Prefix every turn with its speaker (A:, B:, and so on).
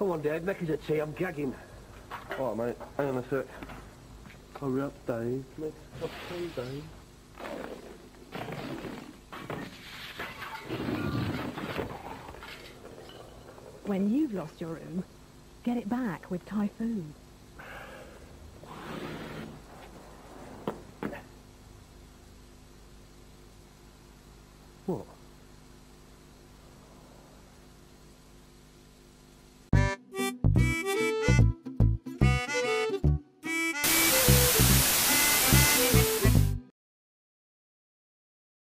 A: Come on, Dad, make us a tea. I'm gagging.
B: All right, mate. Hang on a sec. Hurry up, Dave. Make us a tea, Dave.
C: When you've lost your room, get it back with Typhoo. What?